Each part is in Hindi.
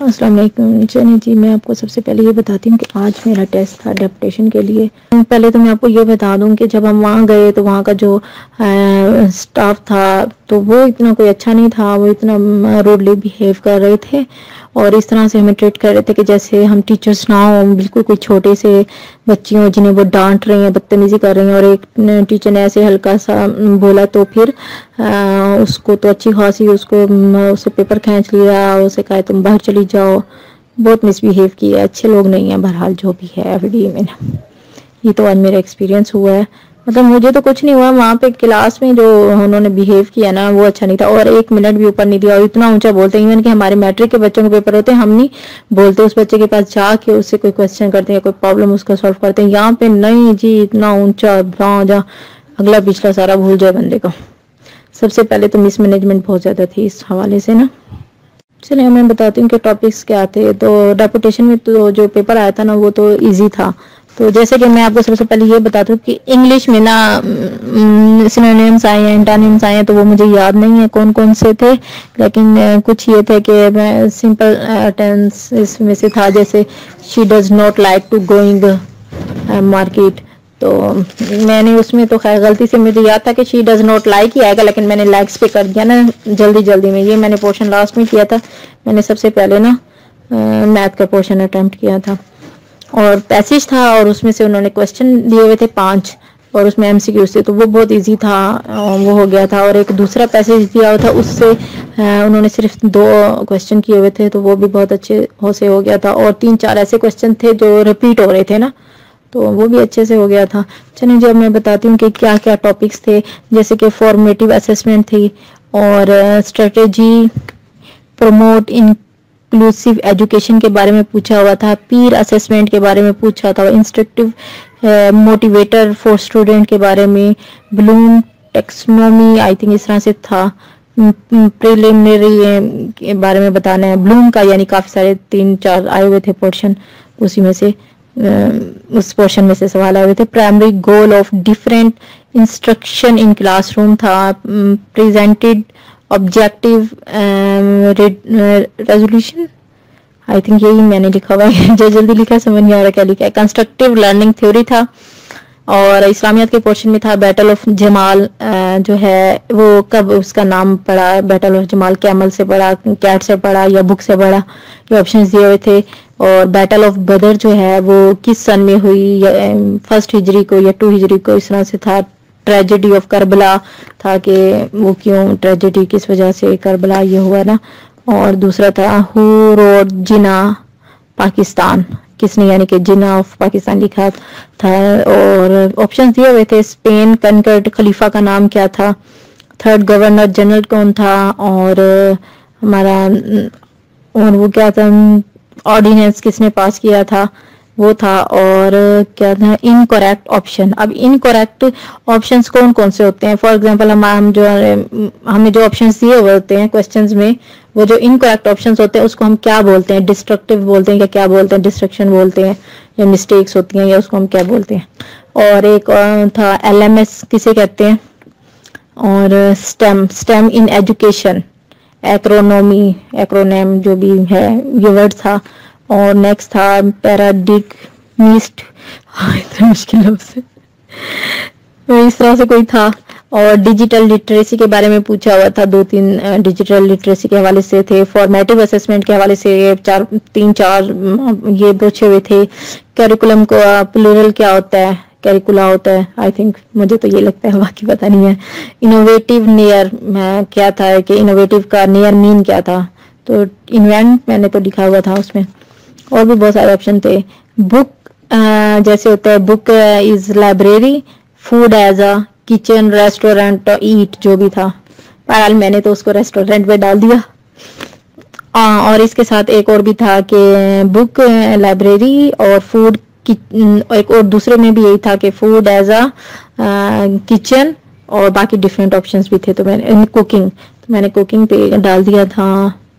अस्सलाम वालेकुम चलिए जी, मैं आपको सबसे पहले ये बताती हूँ कि आज मेरा टेस्ट था डेप्टेशन के लिए। पहले तो मैं आपको ये बता दूँ कि जब हम वहाँ गए तो वहाँ का जो स्टाफ था तो वो इतना कोई अच्छा नहीं था, वो इतना रोडली बिहेव कर रहे थे। और इस तरह से हमें ट्रीट कर रहे थे कि जैसे हम टीचर्स ना हो बिल्कुल कोई छोटे से बच्ची हो जिन्हें वो डांट रही हैं बदतमीजी कर रही हैं और एक टीचर ने ऐसे हल्का सा बोला तो फिर आ, उसको तो अच्छी खासी उसको उसे पेपर खींच लिया उसे कहा तुम बाहर चली जाओ। बहुत मिसबिहेव किया अच्छे लोग नहीं हैं बहरहाल जो भी है वीडियो में ये तो आज मेरा एक्सपीरियंस हुआ है। मतलब मुझे तो कुछ नहीं हुआ। वहाँ पे क्लास में जो उन्होंने बिहेव किया ना, वो अच्छा नहीं था। और एक मिनट भी ऊपर नहीं दिया। और इतना ऊँचा बोलते हैं इवन कि हमारे मैट्रिक के बच्चों के पेपर होते हैं, हम नहीं बोलते उस बच्चे के पास जाके उससे कोई क्वेश्चन करते हैं, कोई प्रॉब्लम उसका सॉल्व करते हैं। यहाँ पे नहीं जी, इतना ऊँचा जा अगला पिछला सारा भूल जाए बंदे का। सबसे पहले तो मिसमैनेजमेंट बहुत ज़्यादा थी इस हवाले से ना। चलिए, मैं बताती हूँ कि टॉपिक्स क्या थे। तो डेपुटेशन में तो जो पेपर आया था ना, वो तो इजी था। तो जैसे कि मैं आपको सबसे पहले ये बता दूँ कि इंग्लिश में ना सिनोनिम्स आए हैं इंटानिम्स आए हैं तो वो मुझे याद नहीं है कौन कौन से थे, लेकिन कुछ ये थे कि मैं सिंपल टेंस इसमें से था, जैसे she does not like to going market तो मैंने उसमें तो खैर गलती से मुझे याद था कि शी डज नॉट लाइक ही आएगा, लेकिन मैंने लाइक्स पे कर दिया ना जल्दी जल्दी में। ये मैंने पोर्शन लास्ट में किया था। मैंने सबसे पहले ना मैथ का पोर्शन अटेम्प्ट किया था। और पैसेज था और उसमें से उन्होंने क्वेश्चन दिए हुए थे पाँच और उसमें एमसीक्यू से तो वो बहुत इजी था वो हो गया था और एक दूसरा पैसेज दिया हुआ था, उससे उन्होंने सिर्फ़ दो क्वेश्चन किए हुए थे तो वो भी बहुत अच्छे हो से हो गया था और तीन चार ऐसे क्वेश्चन थे जो रिपीट हो रहे थे ना तो वो भी अच्छे से हो गया था। चलिए जब मैं बताती हूँ कि क्या क्या टॉपिक्स थे, जैसे कि फॉर्मेटिव असेसमेंट थी और strategy promote in inclusive education के बारे में पूछा हुआ था पीर असेसमेंट के बारे में पूछा था इंस्ट्रक्टिव मोटिवेटर फॉर स्टूडेंट के बारे में ब्लूम टेक्सनोमी आई थिंक इस तरह से था। प्रिलिमिनरी के बारे में बताना है। ब्लूम का यानी काफ़ी सारे तीन, चार आए हुए थे पोर्शन उसी में से उस पोर्शन में से सवाल आए हुए थे। Primary goal of different instruction in classroom था। Presented objective resolution I think यही मैंने लिखा हुआ है। जो जल्दी लिखा समझ नहीं आ रहा क्या लिखा है। कंस्ट्रक्टिव लर्निंग थ्योरी था और इस्लामियत के पोर्शन में था बैटल ऑफ़ जमाल जो है वो कब उसका नाम पड़ा? बैटल ऑफ़ जमाल कैमल से पढ़ा कैट से पढ़ा या बुक से पढ़ा ये ऑप्शंस दिए हुए थे। और बैटल ऑफ़ बदर जो है वो किस सन में हुई? फ़र्स्ट um, हिजरी को या टू हिजरी को इस तरह से था। ट्रेजेडी ऑफ़ करबला था कि वो क्यों ट्रेजेडी किस वजह से करबला ये हुआ ना? और दूसरा था हु रोड जिना पाकिस्तान। किसने यानी कि जिना ऑफ़ पाकिस्तान लिखा था और ऑप्शन दिए हुए थे स्पेन कनकर्ड खलीफा का नाम क्या था? थर्ड गवर्नर जनरल कौन था? और हमारा और वो क्या था? ऑर्डिनेंस किसने पास किया था? वो था और क्या था इनकोरेक्ट ऑप्शन अब इनकोरेक्ट ऑप्शंस कौन कौन से होते हैं? फॉर एग्जांपल हम हम जो हमें जो ऑप्शंस दिए हुए होते हैं क्वेश्चंस में, वो जो इनकोरेक्ट ऑप्शंस होते हैं, उसको हम क्या बोलते हैं? डिस्ट्रक्टिव बोलते हैं, या क्या बोलते हैं? डिस्ट्रक्शन बोलते हैं, या मिस्टेक्स होती हैं, या उसको हम क्या बोलते हैं? और एक था एलएमएस किसे कहते हैं? और STEM STEM in education acronomy acronym जो भी है, ये वर्ड था। और नेक्स्ट था पैराडिक मिस्ट इतने मुश्किल से तो इस तरह से कोई था। और डिजिटल लिटरेसी के बारे में पूछा हुआ था। दो तीन डिजिटल लिटरेसी के हवाले से थे फॉर्मेटिव असेसमेंट के हवाले से चार, तीन, चार ये पूछे हुए थे। कैरिकुलम को प्लूरल क्या होता है? कैरिकुला होता है। आई थिंक मुझे तो ये लगता है, बाकी पता नहीं है। इनोवेटिव नियर क्या था कि इनोवेटिव का नियर मीन क्या था? तो इन्वेंट मैंने तो लिखा हुआ था उसमें। और भी बहुत सारे ऑप्शन थे। बुक जैसे होता है book is library food as a kitchen restaurant eat जो भी था। बहरहाल मैंने तो उसको रेस्टोरेंट में डाल दिया। आ, और इसके साथ एक और भी था कि बुक लाइब्रेरी और फ़ूड एक और दूसरे में भी यही था कि फ़ूड एज अ किचन और बाकी डिफरेंट ऑप्शंस भी थे। तो मैंने कुकिंग तो मैंने कुकिंग पे डाल दिया था।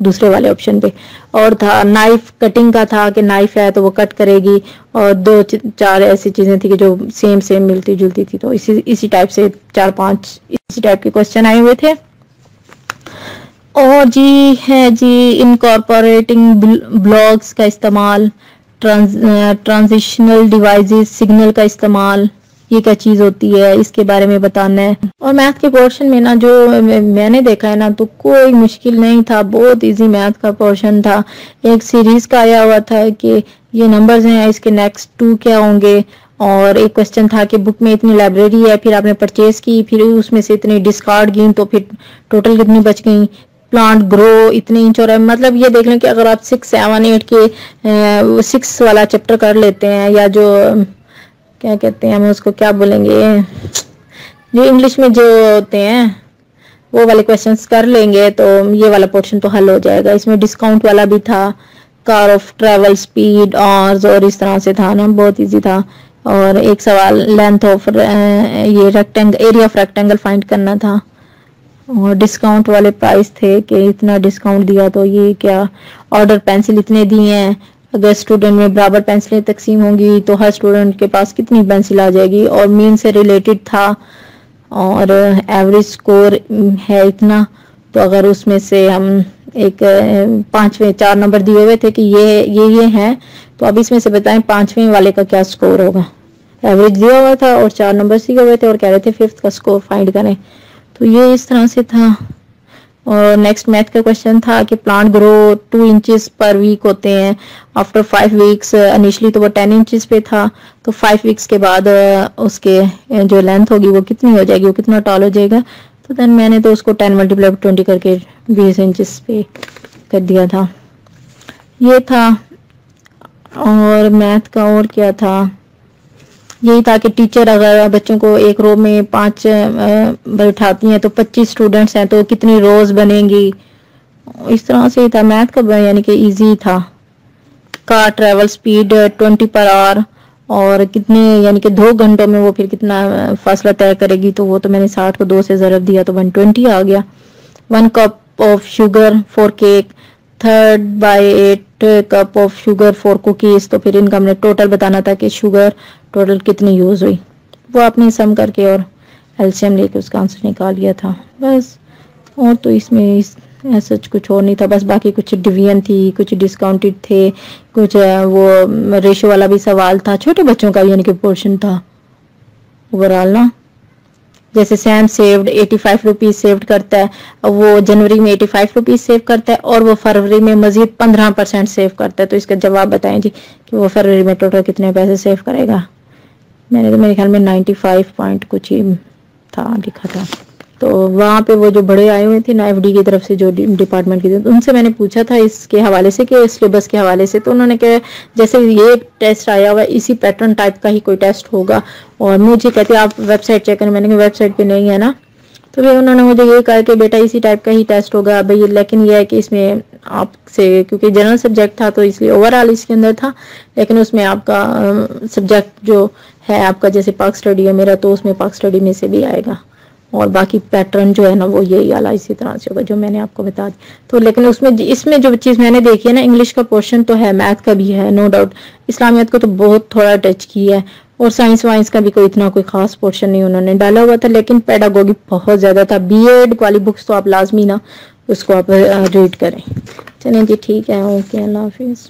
दूसरे वाले ऑप्शन पे। और था नाइफ कटिंग का था कि नाइफ है तो वो कट करेगी। और दो चार ऐसी चीज़ें थी कि जो सेम सेम मिलती जुलती थी। तो इसी इसी टाइप से चार, पाँच इसी टाइप के क्वेश्चन आए हुए थे। और जी, है जी इनकॉर्पोरेटिंग ब्लॉग्स का इस्तेमाल ट्रांजिशनल डिवाइसेस सिग्नल का इस्तेमाल। ये क्या चीज़ होती है, इसके बारे में बताना है। और मैथ के पोर्शन में ना जो मैंने देखा है ना तो कोई मुश्किल नहीं था, बहुत इजी मैथ का पोर्शन था। एक सीरीज़ का आया हुआ था कि ये नंबर्स हैं, इसके नेक्स्ट टू क्या होंगे? और एक क्वेश्चन था कि बुक में इतनी लाइब्रेरी है, फिर आपने परचेज की, फिर उसमें से इतनी डिस्कार्ड गई तो फिर टोटल कितनी बच गई? प्लांट ग्रो इतने इंच और मतलब ये देख लें कि अगर आप सिक्स सेवन एट के सिक्स वाला चैप्टर कर लेते हैं, या जो क्या कहते हैं, हम उसको क्या बोलेंगे? जो इंग्लिश में जो होते हैं, वो वाले क्वेश्चंस कर लेंगे तो ये वाला पोर्शन तो हल हो जाएगा। इसमें डिस्काउंट वाला भी था car of travel speed hours और इस तरह से था ना, बहुत इजी था। और एक सवाल लेंथ ऑफ़ ये rectangle area of rectangle find करना था। और डिस्काउंट वाले प्राइस थे कि इतना डिस्काउंट दिया तो ये क्या? ऑर्डर पेंसिल इतने दिए हैं अगर स्टूडेंट में बराबर पेंसिलें तकसीम होंगी तो हर स्टूडेंट के पास कितनी पेंसिल आ जाएगी? और मीन से रिलेटेड था, और एवरेज स्कोर है इतना तो अगर उसमें से हम एक पाँचवें, चार नंबर दिए हुए थे कि ये ये ये हैं तो अब इसमें से बताएँ पाँचवें वाले का क्या स्कोर होगा? एवरेज दिया हुआ था और चार नंबर दिए हुए थे और कह रहे थे फिफ्थ का स्कोर फाइंड करें। तो ये इस तरह से था। और नेक्स्ट मैथ का क्वेश्चन था कि plant grow two inches per week होते हैं। आफ्टर फाइव वीक्स इनिशली तो वो टेन इंचेस पे था। तो फाइव वीक्स के बाद उसके जो लेंथ होगी वो कितनी हो जाएगी, वो कितना टॉल हो जाएगा? तो देन मैंने तो उसको टेन मल्टीप्लाई ट्वेंटी करके बीस इंचेस पे कर दिया था। ये था। और मैथ का और क्या था? यही था कि टीचर अगर बच्चों को एक रो में पाँच बैठाती हैं तो पच्चीस स्टूडेंट्स हैं तो कितनी रोज बनेंगी? इस तरह से था। मैथ का यानी कि इजी था। Car travel speed twenty per hour और कितने, यानी कि दो घंटों में वो फिर कितना फासला तय करेगी तो वो तो मैंने साठ को दो से जरब दिया तो वन ट्वेंटी आ गया। One cup of sugar for cake third by eight cup of sugar for cookies तो फिर इनका हमने टोटल बताना था कि शुगर टोटल कितनी यूज़ हुई। वो आपने सम करके और एल्शियम लेके उसका आंसर निकाल लिया था। बस, और तो इसमें इस, ऐसा कुछ और नहीं था। बस बाकी कुछ डिवीज़न थी, कुछ डिस्काउंटेड थे, कुछ वो रेशो वाला भी सवाल था। छोटे बच्चों का यानी कि पोर्शन था। ओवरऑल ना। जैसे सैम सेव्ड 85 रुपीज़ सेव्ड करता है, वो जनवरी में 85 रुपीज़ सेव करता है और वो फरवरी में मजीद 15 परसेंट सेव करता है। तो इसका जवाब बताएँ जी कि वो फरवरी में टोटल कितने पैसे सेव करेगा? मैंने तो मेरे ख्याल में 95 पॉइंट कुछ ही था, लिखा था। तो वहाँ पे वो जो बड़े आए हुए थे ना एफ़ की तरफ़ से जो डिपार्टमेंट की तो उनसे मैंने पूछा था इसके हवाले से कि सिलेबस के हवाले से। तो उन्होंने कहा, जैसे ये टेस्ट आया हुआ इसी पैटर्न टाइप का ही कोई टेस्ट होगा। और मुझे कहते, आप वेबसाइट चेक करें मैंने कहा वेबसाइट पे नहीं है ना? तो फिर उन्होंने मुझे ये कहा कि, बेटा, इसी टाइप का ही टेस्ट होगा। भाई लेकिन ये है कि इसमें आपसे, क्योंकि जनरल सब्जेक्ट था तो इसलिए ओवरऑल इसके अंदर था। लेकिन उसमें आपका सब्जेक्ट जो है, आपका जैसे पाक स्टडी है मेरा तो उसमें पाक स्टडी में से भी आएगा। और बाकी पैटर्न जो है ना वो यही वाला इसी तरह से होगा जो मैंने आपको बता दी तो लेकिन उसमें इसमें जो चीज़ मैंने देखी है ना इंग्लिश का पोर्शन तो है मैथ का भी है नो डाउट इस्लामियत को तो बहुत थोड़ा टच किया है, और साइंस वाइंस का भी कोई इतना कोई खास पोर्शन नहीं उन्होंने डाला हुआ था, लेकिन पैडागोगी बहुत ज़्यादा था। बी एड वाली बुक्स तो आप लाजमी ना उसको आप रीड करें। चलिए जी, ठीक है ओके अल्लाह हाफिज़।